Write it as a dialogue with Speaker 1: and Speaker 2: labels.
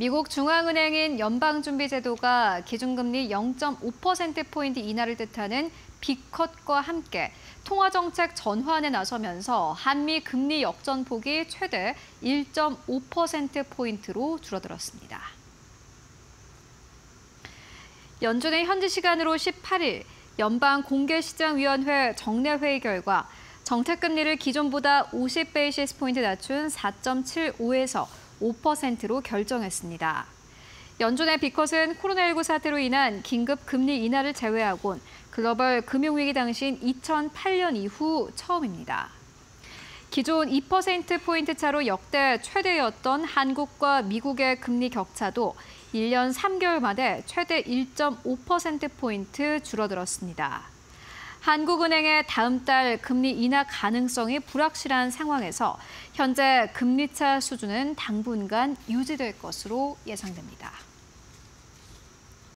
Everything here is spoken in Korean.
Speaker 1: 미국 중앙은행인 연방준비제도가 기준금리 0.5%포인트 인하를 뜻하는 비컷과 함께 통화정책 전환에 나서면서 한미 금리 역전폭이 최대 1.5%포인트로 줄어들었습니다. 연준의 현지 시간으로 18일 연방공개시장위원회 정례회의 결과 정책금리를 기존보다 50베이시스 포인트 낮춘 4.75에서 5%로 결정했습니다. 연준의 비컷은 코로나19 사태로 인한 긴급 금리 인하를 제외하곤 글로벌 금융위기 당시인 2008년 이후 처음입니다. 기존 2%포인트 차로 역대 최대였던 한국과 미국의 금리 격차도 1년 3개월 만에 최대 1.5%포인트 줄어들었습니다. 한국은행의 다음 달 금리 인하 가능성이 불확실한 상황에서 현재 금리차 수준은 당분간 유지될 것으로 예상됩니다.